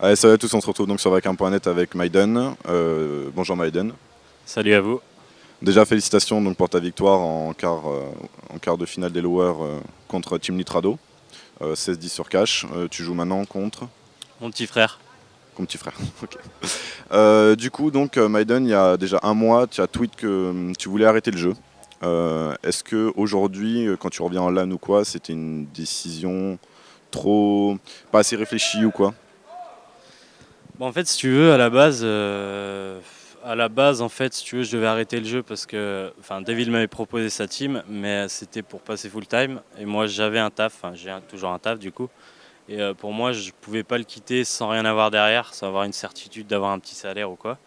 Allez, salut à tous, on se retrouve donc sur Vacam.net avec Maiden. Euh, bonjour Maiden. Salut à vous. Déjà félicitations donc pour ta victoire en quart, euh, en quart de finale des lowers euh, contre Team Nitrado. 16-10 sur cash. tu joues maintenant contre Mon petit frère. Mon petit frère, ok. du coup, donc Maiden, il y a déjà un mois, tu as tweet que hum, tu voulais arrêter le jeu. Est-ce que aujourd'hui, quand tu reviens en LAN ou quoi, c'était une décision trop pas assez réfléchie ou quoi? Bon, en fait, si tu veux, à la base, euh, à la base, en fait, si tu veux, je devais arrêter le jeu parce que, enfin, David m'avait proposé sa team, mais c'était pour passer full time. Et moi, j'avais un taf, enfin, j'ai toujours un taf du coup. Et euh, pour moi, je pouvais pas le quitter sans rien avoir derrière, sans avoir une certitude d'avoir un petit salaire ou quoi.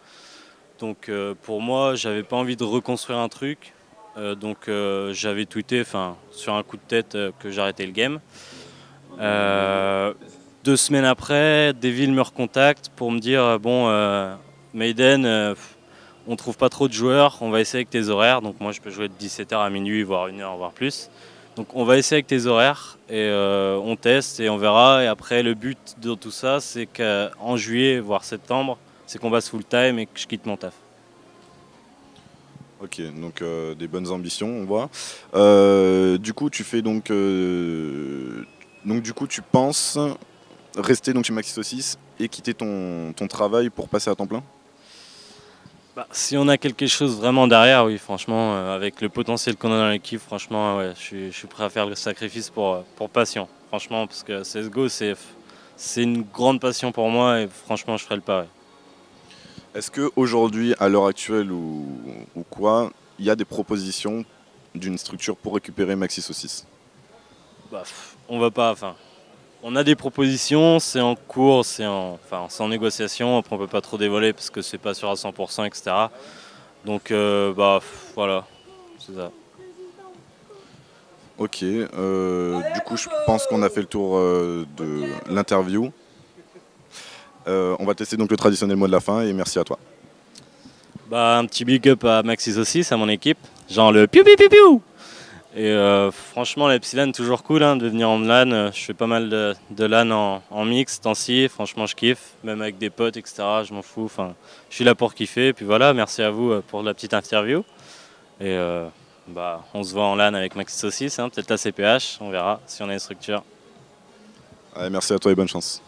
Donc, euh, pour moi, j'avais pas envie de reconstruire un truc. donc, j'avais tweeté, enfin, sur un coup de tête, que j'arrêtais le game. Deux semaines après, Devil me recontacte pour me dire euh, bon, euh, Maiden, euh, on trouve pas trop de joueurs, on va essayer avec tes horaires. Donc moi, je peux jouer de 17h à minuit, voire une heure, voire plus. Donc on va essayer avec tes horaires et on teste et on verra. Et après, le but de tout ça, c'est qu'en juillet, voire septembre, c'est qu'on passe full time et que je quitte mon taf. Ok, donc des bonnes ambitions, on voit. du coup, tu fais donc, donc du coup, tu penses rester donc chez Maxi Saucisse et quitter ton, ton travail pour passer à temps plein? Bah, si on a quelque chose vraiment derrière, oui, franchement, euh, avec le potentiel qu'on a dans l'équipe, franchement, ouais, je, suis, prêt à faire le sacrifice pour, euh, pour passion. Franchement, parce que CSGO, c'est, c'est une grande passion pour moi et franchement, je ferai le pari. Est-ce qu'aujourd'hui, à l'heure actuelle ou, ou quoi, il y a des propositions d'une structure pour récupérer Maxi Saucisse? Bah, On va pas, enfin, on a des propositions, c'est en cours, c'est en, enfin, en négociation, après on peut pas trop dévoiler parce que c'est pas sûr à 100%, etc. Donc euh, bah voilà, c'est ça. Ok, euh, du coup je pense qu'on a fait le tour euh, de l'interview. on va tester donc le traditionnel mot de la fin et merci à toi. Bah, un petit big up à Maxis aussi, à mon équipe. Genre le piou piou piou piou et euh, franchement, l'Epsilon, toujours cool hein, de venir en LAN. Je fais pas mal de, LAN en, mix, temps-ci. Franchement, je kiffe. Même avec des potes, etc. Je m'en fous. Enfin, je suis là pour kiffer. Et puis voilà, merci à vous euh, pour la petite interview. Et euh, bah, on se voit en LAN avec Maxis aussi, hein, peut-être la CPH. On verra si on a une structure. merci à toi et bonne chance.